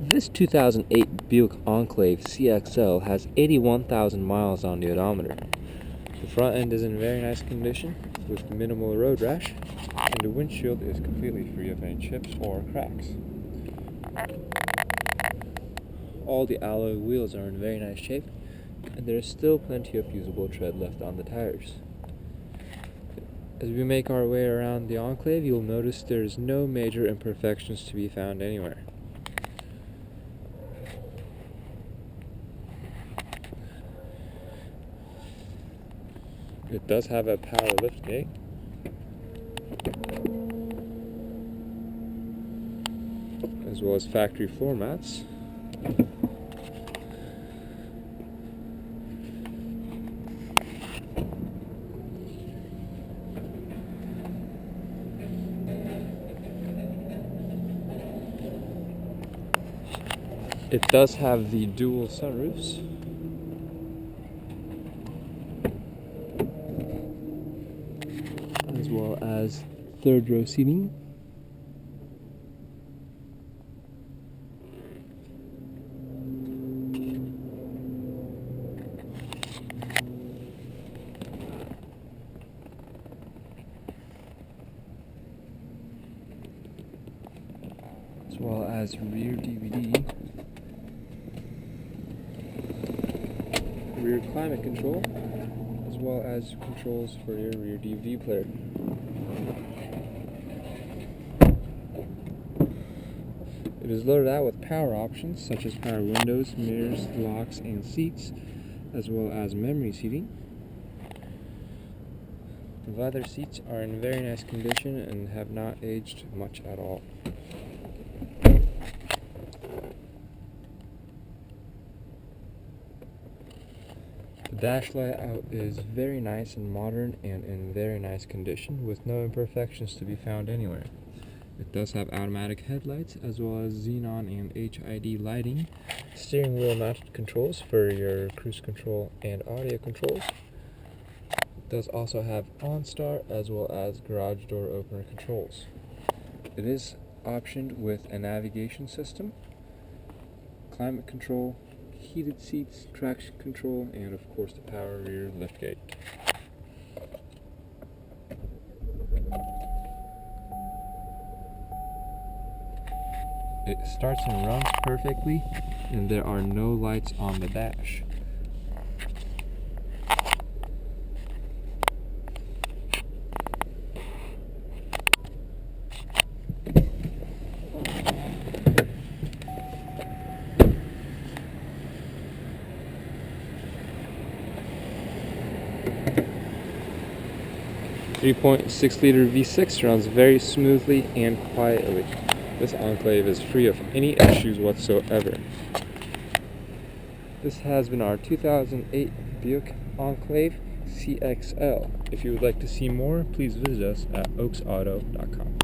This 2008 Buick Enclave CXL has 81,000 miles on the odometer. The front end is in very nice condition with minimal road rash, and the windshield is completely free of any chips or cracks. All the alloy wheels are in very nice shape, and there is still plenty of usable tread left on the tires. As we make our way around the Enclave, you'll notice there is no major imperfections to be found anywhere. It does have a power lift gate. As well as factory floor mats. It does have the dual sunroofs. As well as third row seating. As well as rear DVD. rear climate control, as well as controls for your rear DVD player. It is loaded out with power options such as power windows, mirrors, locks, and seats, as well as memory seating. The leather seats are in very nice condition and have not aged much at all. The dash layout is very nice and modern and in very nice condition with no imperfections to be found anywhere. It does have automatic headlights as well as xenon and HID lighting, steering wheel mounted controls for your cruise control and audio controls. It does also have OnStar as well as garage door opener controls. It is optioned with a navigation system, climate control, heated seats, traction control, and of course the power rear liftgate. It starts and runs perfectly, and there are no lights on the dash. 3.6 liter V6 runs very smoothly and quietly. This Enclave is free of any issues whatsoever. This has been our 2008 Buick Enclave CXL. If you would like to see more, please visit us at oakesauto.com.